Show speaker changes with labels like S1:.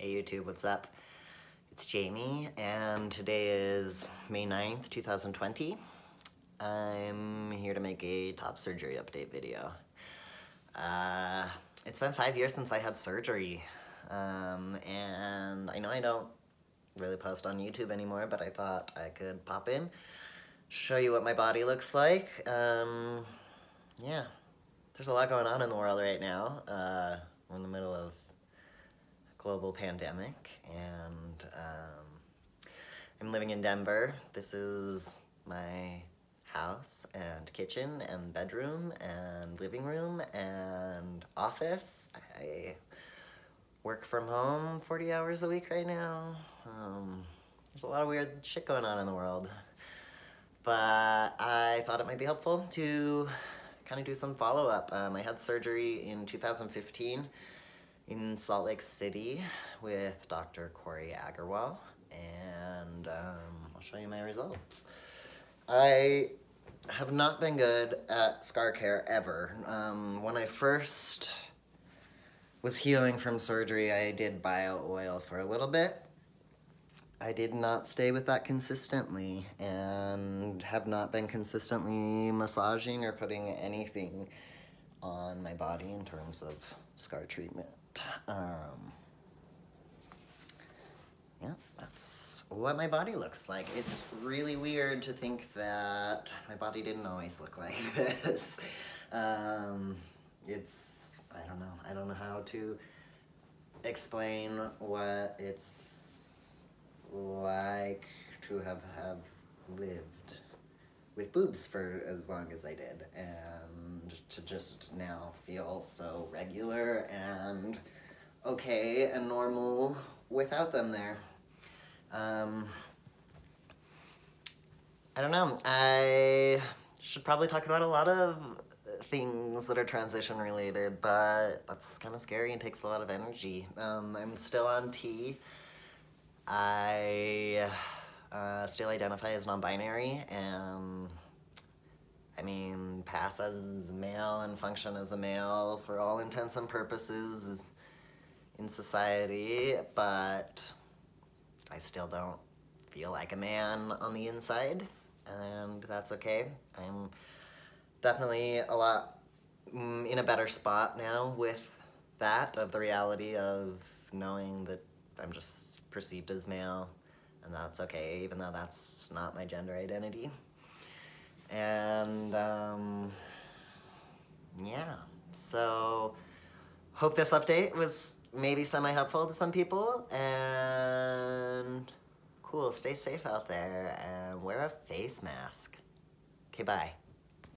S1: Hey YouTube, what's up? It's Jamie, and today is May 9th, 2020. I'm here to make a top surgery update video. Uh, it's been five years since I had surgery, um, and I know I don't really post on YouTube anymore, but I thought I could pop in, show you what my body looks like. Um, yeah, there's a lot going on in the world right now. Uh, we're in the middle of global pandemic and um, I'm living in Denver. This is my house and kitchen and bedroom and living room and office. I work from home 40 hours a week right now. Um, there's a lot of weird shit going on in the world. But I thought it might be helpful to kind of do some follow-up. Um, I had surgery in 2015 in Salt Lake City with Dr. Cori Agarwal, and um, I'll show you my results. I have not been good at scar care ever. Um, when I first was healing from surgery, I did bio oil for a little bit. I did not stay with that consistently and have not been consistently massaging or putting anything on my body in terms of scar treatment. Um, yeah, that's what my body looks like. It's really weird to think that my body didn't always look like this. Um, it's, I don't know, I don't know how to explain what it's like to have, have lived with boobs for as long as I did and to just now feel so regular and okay and normal without them there. Um, I don't know, I should probably talk about a lot of things that are transition related, but that's kind of scary and takes a lot of energy. Um, I'm still on T. I uh, still identify as non-binary and I mean pass as male and function as a male for all intents and purposes in society but I still don't feel like a man on the inside and that's okay. I'm definitely a lot mm, in a better spot now with that of the reality of knowing that I'm just perceived as male and that's okay, even though that's not my gender identity. And, um, yeah, so hope this update was maybe semi-helpful to some people, and cool, stay safe out there, and wear a face mask. Okay, bye.